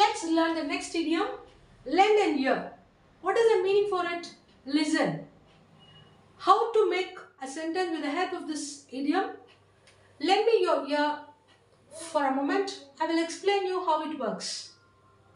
let's learn the next idiom. Lend an ear. What is the meaning for it? Listen. How to make a sentence with the help of this idiom? Lend me your ear for a moment. I will explain you how it works.